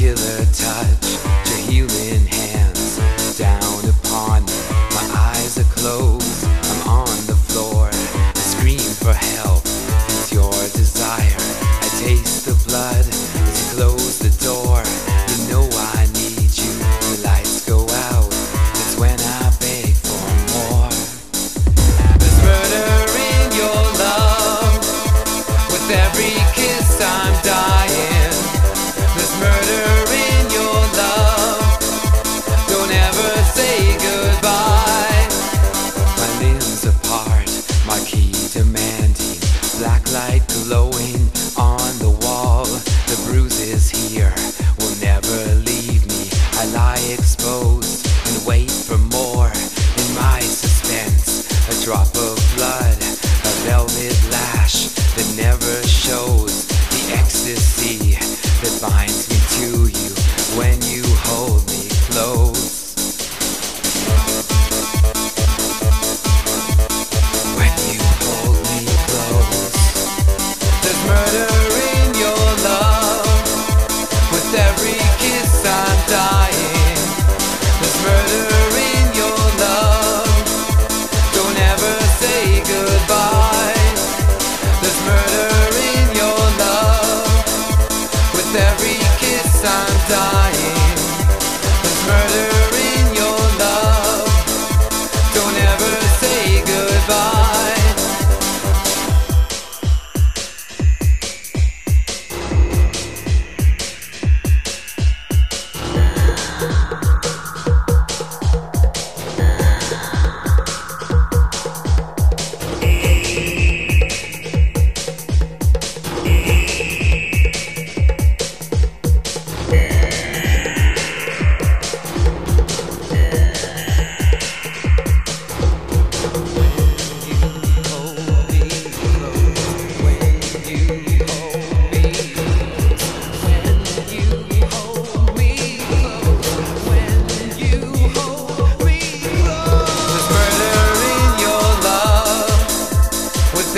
killer touch to healing hands down upon me. My eyes are closed, I'm on the floor, I scream for help. glowing on the wall. The bruises here will never leave me. I lie exposed and wait for more. In my suspense, a drop of blood, a velvet lash that never shows the ecstasy.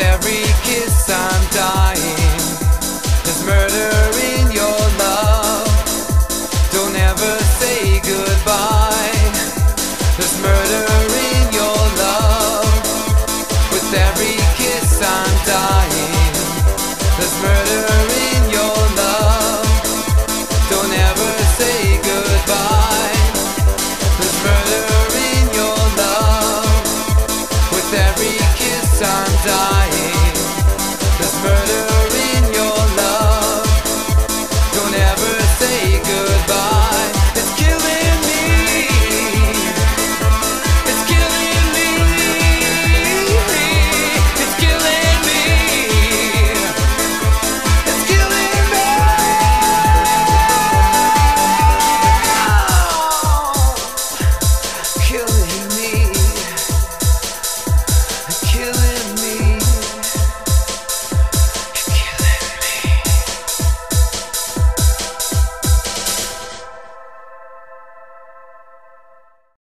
every kiss I'm dying. There's murder in your love. Don't ever say goodbye. There's murder in your love. With every kiss I'm dying. There's murder.